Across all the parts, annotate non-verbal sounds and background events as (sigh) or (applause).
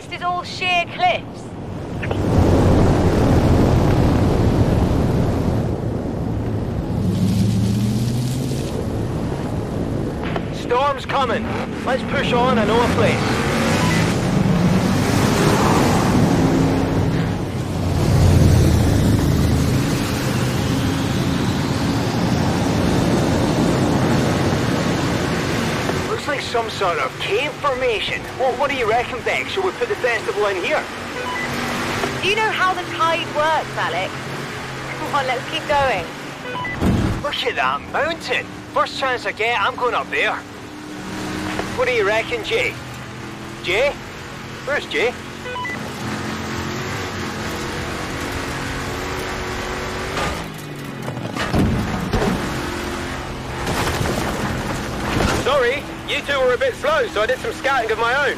Rest is all sheer cliffs. Storm's coming. Let's push on and know a place. Looks like some sort of cave formation. Well, what do you reckon, Beck? Shall we put the festival in here? Do you know how the tide works, Alex? (laughs) Come on, let's keep going. Look at that mountain. First chance I get, I'm going up there. What do you reckon, Jay? Jay? Where's Jay? Sorry, you two were a bit slow, so I did some scouting of my own.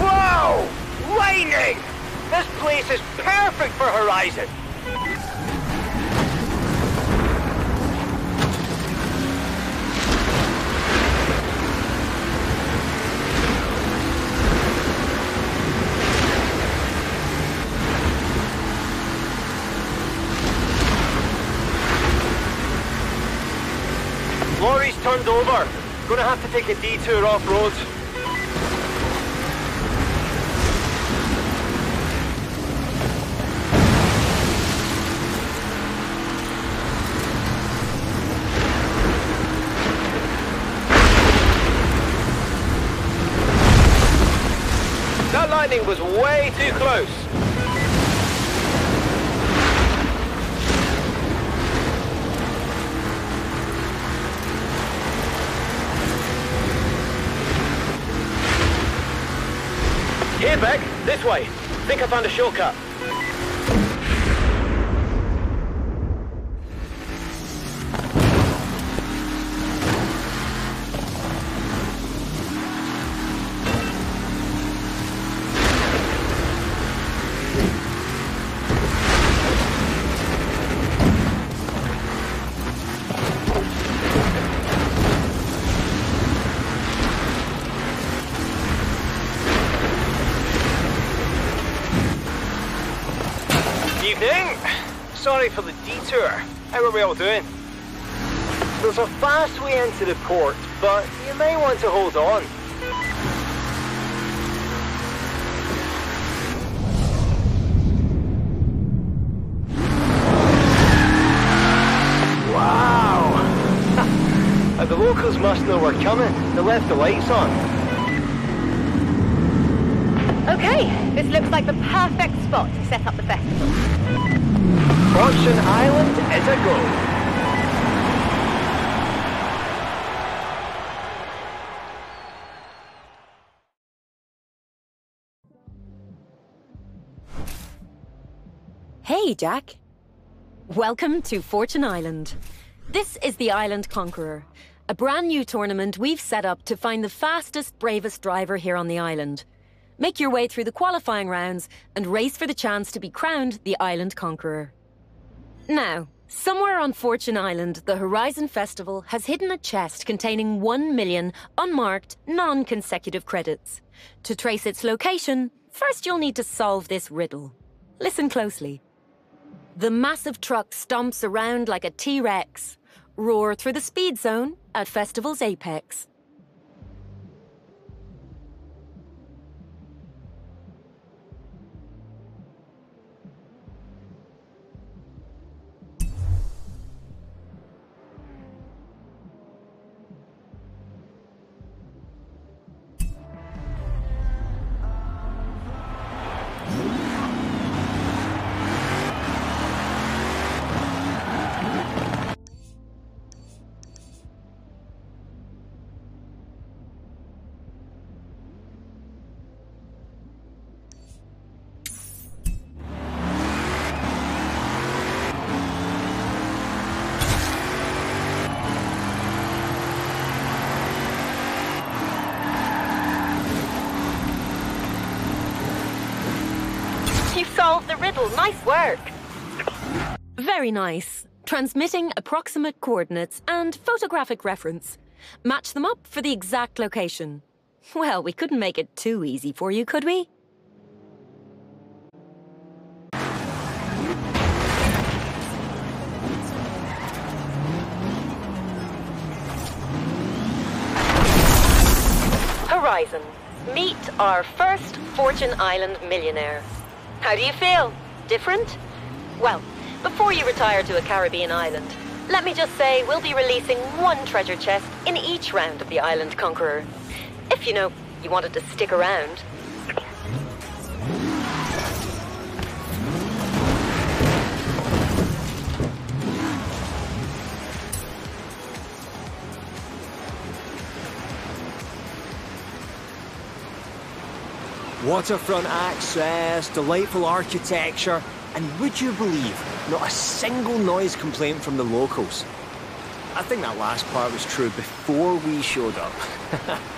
Whoa! Lightning! This place is perfect for Horizon. Lorry's turned over. Gonna have to take a detour off road. That lightning was way too close. Here, Beck. This way. Think I found a shortcut. Sorry for the detour. How are we all doing? There's a fast way into the port, but you may want to hold on. Wow! (laughs) The locals must know we're coming. They left the lights on. Okay, this looks like the perfect spot to set up the festival. Fortune Island is a go. Hey, Jack. Welcome to Fortune Island. This is the Island Conqueror, a brand new tournament we've set up to find the fastest, bravest driver here on the island. Make your way through the qualifying rounds and race for the chance to be crowned the Island Conqueror. Now, somewhere on Fortune Island, the Horizon Festival has hidden a chest containing 1 million unmarked, non consecutive credits. To trace its location, first you'll need to solve this riddle. Listen closely. The massive truck stomps around like a T Rex. Roar through the speed zone at Festival's apex. Nice work. Very nice. transmitting approximate coordinates and photographic reference. Match them up for the exact location. Well, we couldn't make it too easy for you, could we? Horizon. Meet our first Fortune Island millionaire. How do you feel? Different? Well, before you retire to a Caribbean island, let me just say we'll be releasing one treasure chest in each round of the Island Conqueror. If, you know, you wanted to stick around. Waterfront access, delightful architecture, and would you believe, not a single noise complaint from the locals. I think that last part was true before we showed up. (laughs)